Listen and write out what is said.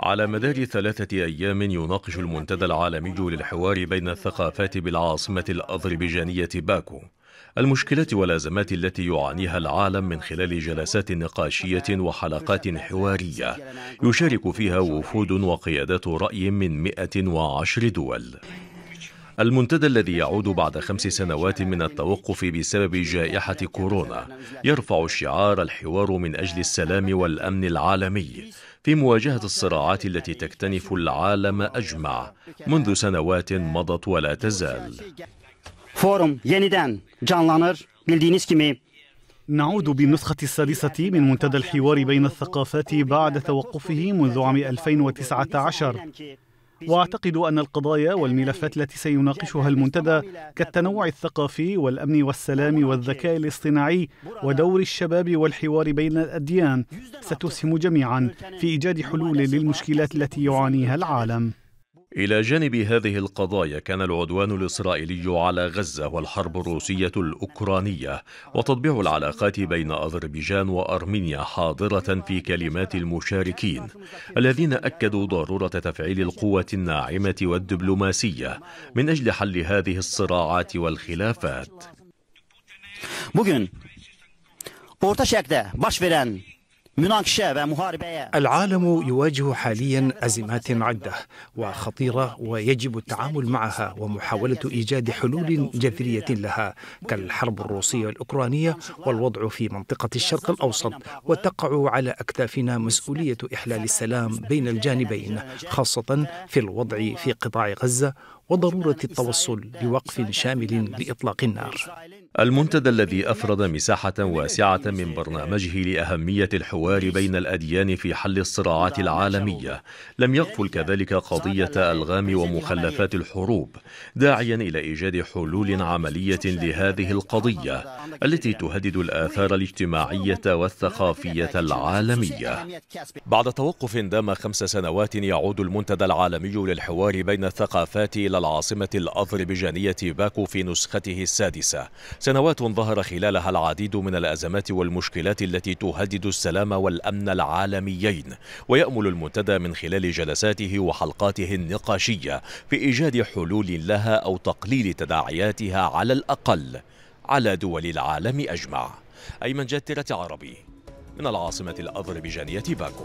على مدار ثلاثة أيام يناقش المنتدى العالمي للحوار بين الثقافات بالعاصمة الأذربيجانية باكو. المشكلات والأزمات التي يعانيها العالم من خلال جلسات نقاشية وحلقات حوارية يشارك فيها وفود وقيادات رأي من 110 دول. المنتدى الذي يعود بعد خمس سنوات من التوقف بسبب جائحة كورونا يرفع شعار الحوار من أجل السلام والأمن العالمي في مواجهة الصراعات التي تكتنف العالم أجمع منذ سنوات مضت ولا تزال. فورم yeniden canlanır bildiğiniz gibi نعود بالنسخة السادسة من منتدى الحوار بين الثقافات بعد توقفه منذ عام 2019 واعتقد أن القضايا والملفات التي سيناقشها المنتدى كالتنوع الثقافي والأمن والسلام والذكاء الاصطناعي ودور الشباب والحوار بين الأديان ستسهم جميعا في إيجاد حلول للمشكلات التي يعانيها العالم. إلى جانب هذه القضايا كان العدوان الإسرائيلي على غزة والحرب الروسية الأوكرانية وتطبيع العلاقات بين أذربيجان وأرمينيا حاضرة في كلمات المشاركين الذين أكدوا ضرورة تفعيل القوة الناعمة والدبلوماسية من أجل حل هذه الصراعات والخلافات. Bugün Orta Şərqdə baş verən العالم يواجه حاليا أزمات عدة وخطيرة ويجب التعامل معها ومحاولة إيجاد حلول جذرية لها كالحرب الروسية الأوكرانية والوضع في منطقة الشرق الأوسط وتقع على أكتافنا مسؤولية إحلال السلام بين الجانبين خاصة في الوضع في قطاع غزة وضرورة التوصل لوقف شامل لإطلاق النار. المنتدى الذي أفرد مساحة واسعة من برنامجه لأهمية الحوار بين الأديان في حل الصراعات العالمية. لم يغفل كذلك قضية ألغام ومخلفات الحروب داعيا إلى إيجاد حلول عملية لهذه القضية التي تهدد الآثار الاجتماعية والثقافية العالمية. بعد توقف دام خمس سنوات يعود المنتدى العالمي للحوار بين الثقافات إلى العاصمة الاذربيجانيه باكو في نسخته السادسة. سنوات ظهر خلالها العديد من الأزمات والمشكلات التي تهدد السلام والأمن العالميين ويأمل المنتدى من خلال جلساته وحلقاته النقاشية في إيجاد حلول لها أو تقليل تداعياتها على الأقل على دول العالم أجمع. أيمن جاترة عربي من العاصمة الاذربيجانيه باكو.